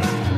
Bye.